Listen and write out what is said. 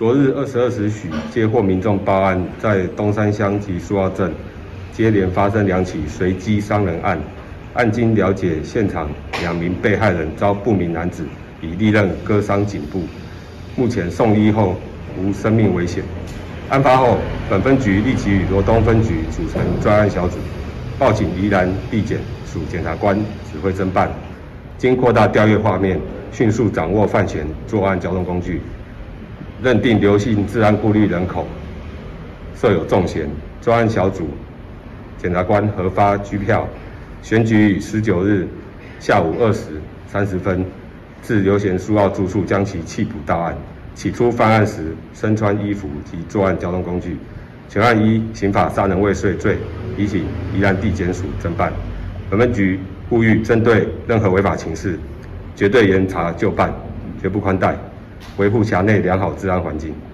昨日二十二时许，接获民众报案，在东山乡及苏澳镇接连发生两起随机伤人案。案经了解，现场两名被害人遭不明男子以利刃割伤颈部，目前送医后无生命危险。案发后，本分局立即与罗东分局组成专案小组，报警宜兰地检署检察官指挥侦办。经扩大调阅画面，迅速掌握犯嫌作案交通工具，认定刘姓治安顾虑人口设有重嫌。专案小组检察官核发拘票，选举于十九日下午二时三十分至刘贤书澳住处将其弃捕到案。起初犯案时身穿衣服及作案交通工具，全案依刑法杀人未遂罪，提请宜兰地检署侦办。本分局呼吁针对任何违法情事，绝对严查就办，绝不宽待，维护辖内良好治安环境。